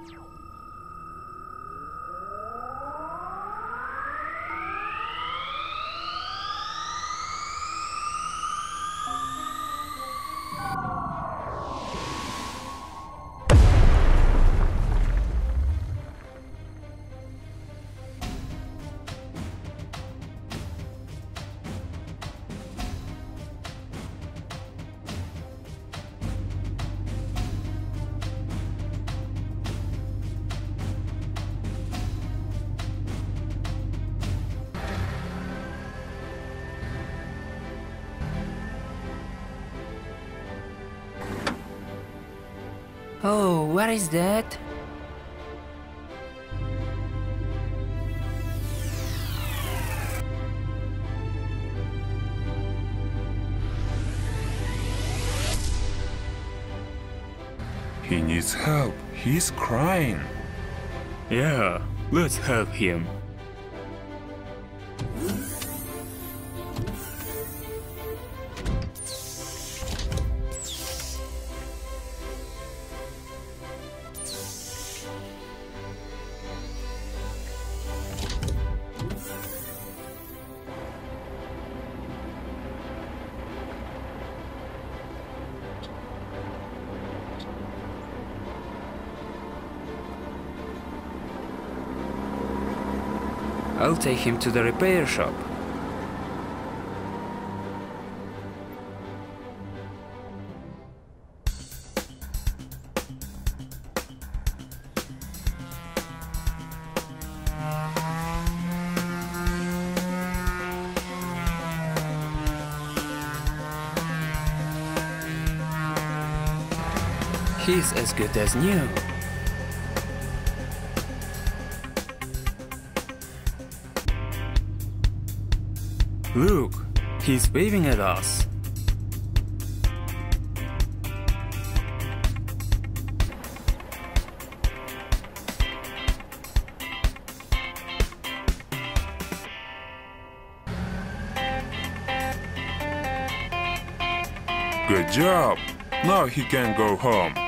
you Oh, what is that? He needs help. He's crying. Yeah, let's help him. I'll take him to the repair shop. He's as good as new. Look, he's waving at us. Good job. Now he can go home.